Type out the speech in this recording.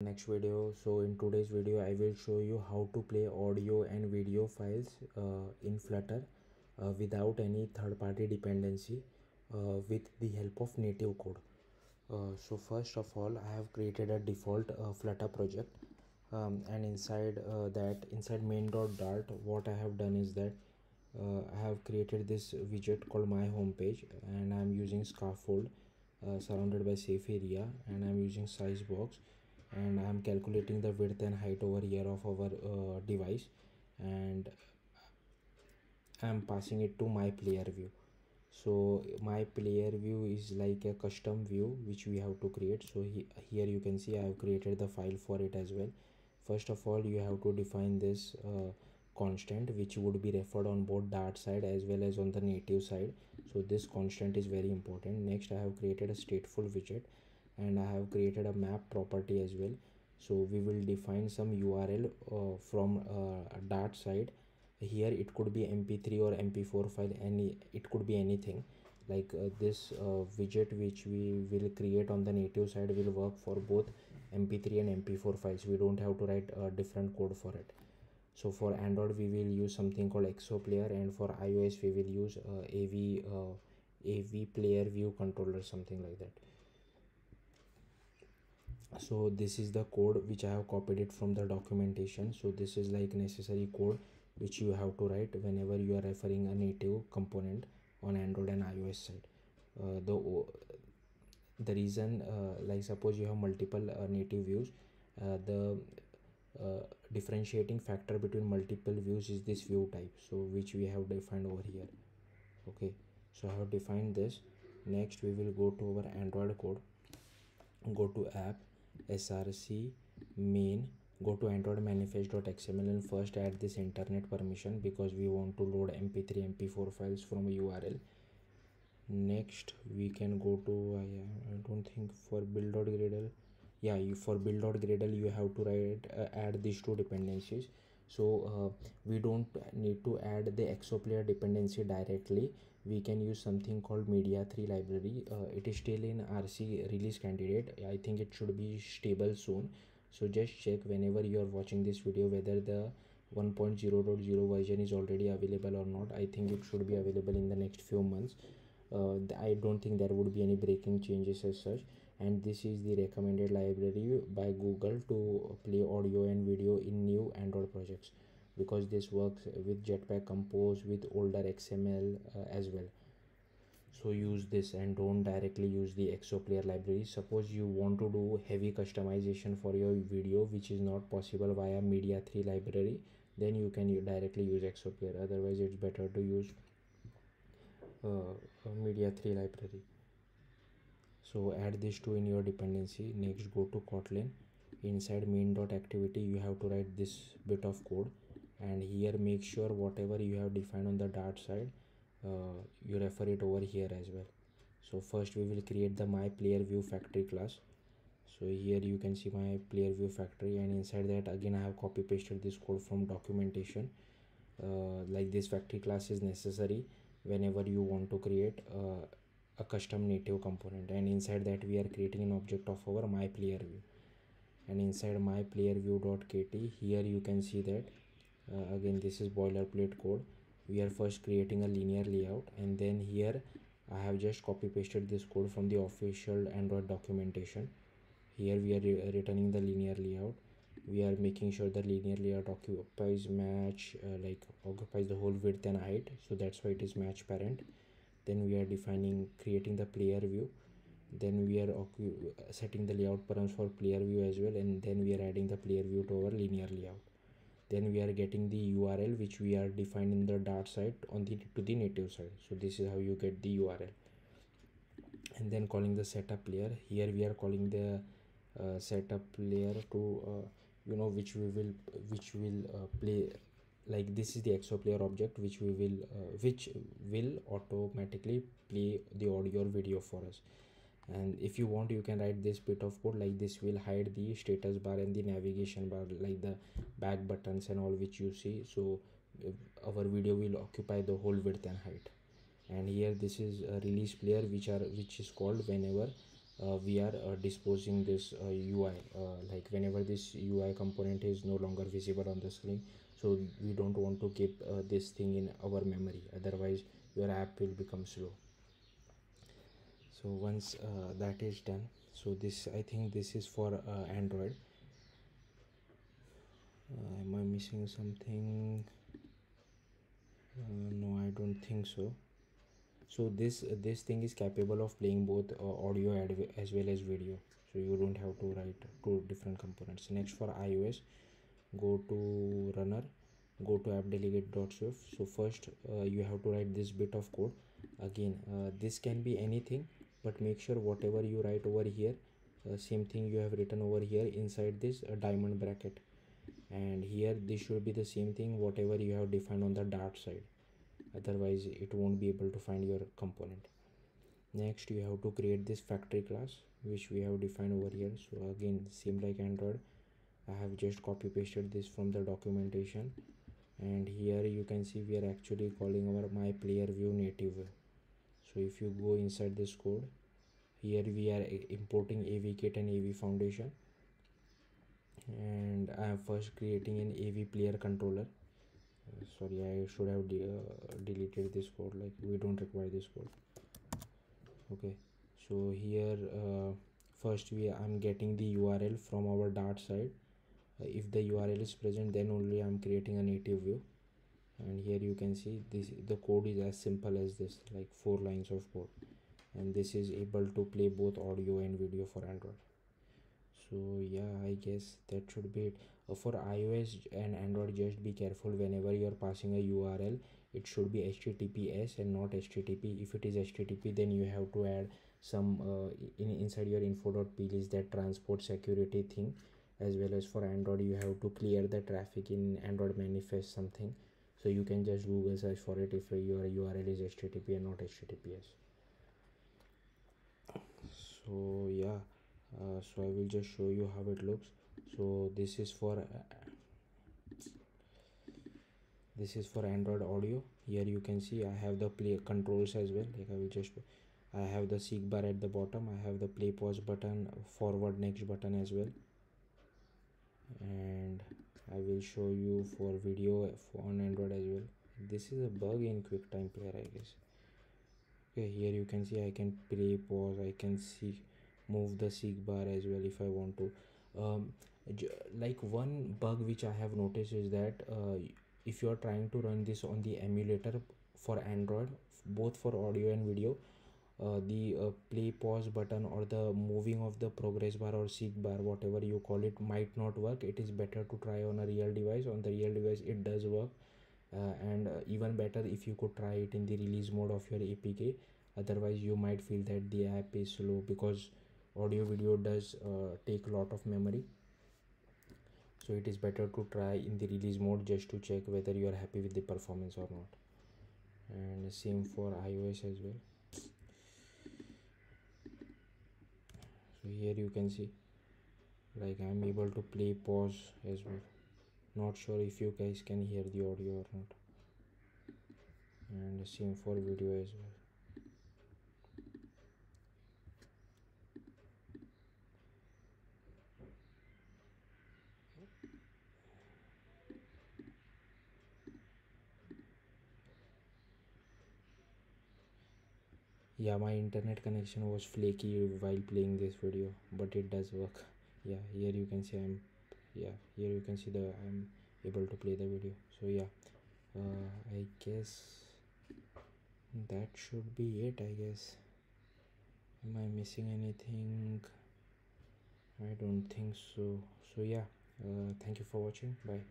next video so in today's video i will show you how to play audio and video files uh, in flutter uh, without any third-party dependency uh, with the help of native code. Uh, so first of all i have created a default uh, flutter project. Um, and inside uh, that inside main.dart what i have done is that i have created this widget called my home page and i'm using scaffold surrounded by safe area and i'm using size box and I'm calculating the width and height over here of our uh, device and I'm passing it to my player view. So my player view is like a custom view which we have to create. So he, here you can see I have created the file for it as well. First of all you have to define this uh, constant which would be referred on both dart side as well as on the native side. So this constant is very important. Next I have created a stateful widget and I have created a map property as well. So we will define some URL uh, from uh, Dart side. Here it could be mp3 or mp4 file any it could be anything. Like uh, this uh, widget which we will create on the native side will work for both mp3 and mp4 files. We don't have to write a different code for it. So for android we will use something called exoplayer and for ios we will use uh, av uh, av player view controller something like that so this is the code which i have copied it from the documentation. So this is like necessary code which you have to write whenever you are referring a native component on android and ios side. Uh, the the reason uh, like suppose you have multiple uh, native views uh, the uh, differentiating factor between multiple views is this view type. So which we have defined over here. Okay. So i have defined this. Next we will go to our android code. Go to app src main go to android manifest.xml and first add this internet permission because we want to load mp3 mp4 files from a url next we can go to i, don't think for build.gradle yeah you for build.gradle you have to write uh, add these two dependencies so uh, we don't need to add the exoplayer dependency directly. We can use something called media 3 library. Uh, it is still in rc release candidate. I think it should be stable soon. So just check whenever you are watching this video whether the 1.0.0 version is already available or not. I think it should be available in the next few months. Uh, i don't think there would be any breaking changes as such and this is the recommended library by google to play audio and video in new android projects because this works with jetpack compose with older xml uh, as well. So use this and don't directly use the exoplayer library. Suppose you want to do heavy customization for your video which is not possible via media 3 library then you can directly use exoplayer otherwise it's better to use uh, media 3 library so add these two in your dependency. Next go to kotlin. Inside main.activity you have to write this bit of code. And here make sure whatever you have defined on the dart side uh, you refer it over here as well. So first we will create the my player view factory class. So here you can see my player view factory. And inside that again i have copy pasted this code from documentation. Uh, like this factory class is necessary whenever you want to create uh, a custom native component and inside that we are creating an object of our my player view. And inside my player view.kt here you can see that uh, again this is boilerplate code. We are first creating a linear layout and then here I have just copy pasted this code from the official Android documentation. Here we are re returning the linear layout. We are making sure the linear layout occupies match uh, like occupies the whole width and height so that's why it is match parent then we are defining creating the player view. Then we are setting the layout params for player view as well and then we are adding the player view to our linear layout. Then we are getting the url which we are defining in the dart side on the to the native side. So this is how you get the url and then calling the setup player. Here we are calling the uh, setup player to uh, you know which we will which will uh, play like this is the exoplayer object which we will uh, which will automatically play the audio or video for us. And if you want you can write this bit of code like this will hide the status bar and the navigation bar like the back buttons and all which you see. So our video will occupy the whole width and height. And here this is a release player which are which is called whenever uh, we are uh, disposing this UI uh, like whenever this UI component is no longer visible on the screen so we don't want to keep uh, this thing in our memory. Otherwise your app will become slow. So once uh, that is done so this I think this is for Android. Am I missing something? No I don't think so. So this this thing is capable of playing both uh, audio as well as video. So you don't have to write two different components. Next for ios go to runner go to app-delegate.swift so first uh, you have to write this bit of code. Again uh, this can be anything but make sure whatever you write over here uh, same thing you have written over here inside this uh, diamond bracket. And here this should be the same thing whatever you have defined on the dart side. Otherwise it won't be able to find your component. Next you have to create this factory class which we have defined over here. So again same like android i have just copy pasted this from the documentation. And here you can see we are actually calling our my player view native. So if you go inside this code here we are importing avkit and av foundation. And i am first creating an av player controller. Sorry i should have de uh, deleted this code like we don't require this code. Okay so here uh, first we i'm getting the url from our dart side. uh, if the url is present then only i'm creating a native view. And here you can see this the code is as simple as this like four lines of code. And this is able to play both audio and video for android. So yeah i guess that should be it. Uh, for ios and android just be careful. Whenever you're passing a url it should be https and not http if it is http then you have to add some uh, in inside your info.plist that transport security thing as well as for android you have to clear the traffic in android manifest something. So you can just google search for it if your url is http and not https so yeah uh, so i will just show you how it looks. So this is for this is for android audio. Here you can see i have the play controls as well. Like i will just i have the seek bar at the bottom. I have the play pause button forward next button as well and i will show you for video on android as well. This is a bug in quicktime player i guess. Okay here you can see i can play pause i can see move the seek bar as well if I want to. Um, like one bug which I have noticed is that uh, if you are trying to run this on the emulator for Android both for audio and video uh, the uh, play pause button or the moving of the progress bar or seek bar whatever you call it might not work. It is better to try on a real device. On the real device it does work. Uh, and uh, even better if you could try it in the release mode of your apk otherwise you might feel that the app is slow because audio video does uh, take a lot of memory. So it is better to try in the release mode just to check whether you are happy with the performance or not. And same for ios as well here you can see like i'm able to play pause as well. Not sure if you guys can hear the audio or not. And the same for video as well yeah my internet connection was flaky while playing this video but it does work. Yeah here you can see i'm yeah here you can see the i'm able to play the video. So yeah uh, i guess that should be it i guess. Am i missing anything? I don't think so. So yeah uh, thank you for watching. Bye